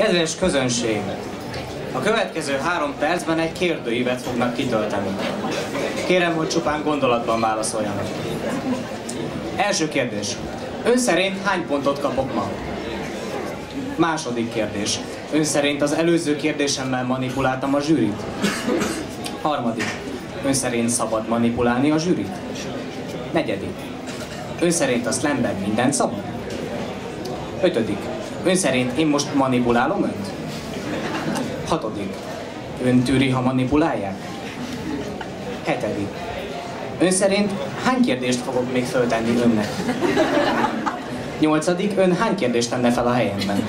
Kedves közönség! A következő három percben egy kérdőívet fognak kitölteni. Kérem, hogy csupán gondolatban válaszoljanak. Első kérdés. Ön szerint hány pontot kapok ma? Második kérdés. Ön szerint az előző kérdésemmel manipuláltam a zsűrit? Harmadik. Ön szerint szabad manipulálni a zsűrit? Negyedik. Ön szerint a slamben mindent szabad? Ötödik. Ön szerint én most manipulálom önt? Hatodik. Ön tűri, ha manipulálják? Hetedik. Ön szerint hány kérdést fogok még föltenni önnek? Nyolcadik. Ön hány kérdést tenne fel a helyemben?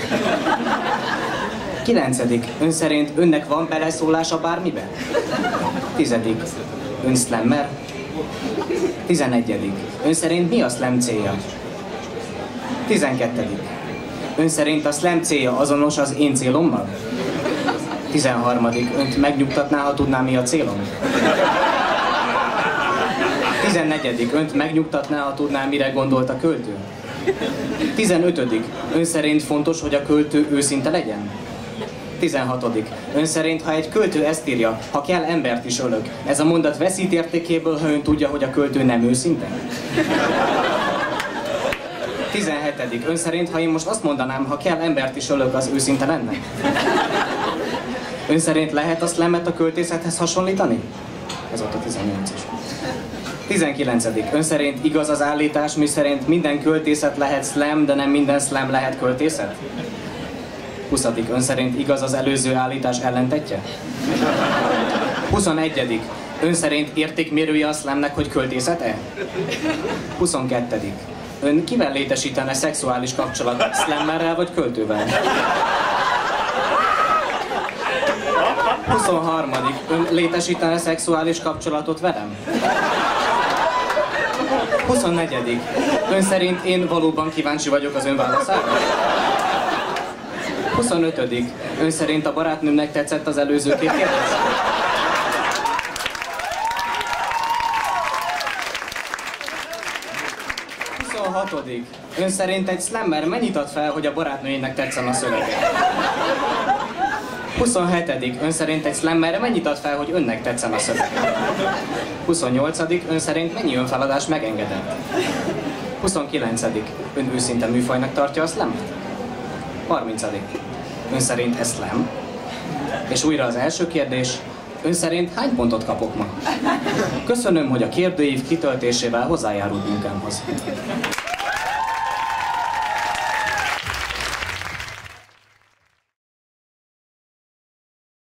Kilencedik. Ön szerint önnek van beleszólása bármibe? Tizedik. Ön slammer? Tizenegyedik. Ön szerint mi a slam célja? Tizenkettedik. Ön szerint a slam célja azonos az én célommal? 13. Önt megnyugtatná, ha tudná, mi a célom? 14. Önt megnyugtatná, ha tudná, mire gondolt a költő? 15. Ön szerint fontos, hogy a költő őszinte legyen? 16. Ön szerint, ha egy költő ezt írja, ha kell embert is ölök, ez a mondat veszít értékéből, ha ön tudja, hogy a költő nem őszinte? 17. Ön szerint, ha én most azt mondanám, ha kell embert is ölök, az őszinte lenne? Ön szerint lehet a slammet a költészethez hasonlítani? Ez volt a 18-as. 19. Ön szerint igaz az állítás, mi szerint minden költészet lehet slam, de nem minden slam lehet költészet? 20. Ön szerint igaz az előző állítás ellentetje? 21. Ön szerint értékmérője a slamnek, hogy költészet-e? 22. Ön kivel létesítene szexuális kapcsolatot, slammerrel vagy költővel? 23. Ön létesítene szexuális kapcsolatot velem? 24. Ön szerint én valóban kíváncsi vagyok az ön válaszára? 25. Ön szerint a barátnőmnek tetszett az előző két kérdés? Hatodik. Ön szerint egy slammer mennyit ad fel, hogy a barátnőjének tetszen a szövege? 27. Ön szerint egy slammerre mennyit ad fel, hogy önnek tetszen a szöveg? 28. Ön szerint mennyi önfeladás megengedett? 29. Ön őszinte műfajnak tartja a slamet? 30. Ön szerint ez slam? És újra az első kérdés. Ön szerint hány pontot kapok ma? Köszönöm, hogy a kérdőív kitöltésével hozzájárult munkámhoz.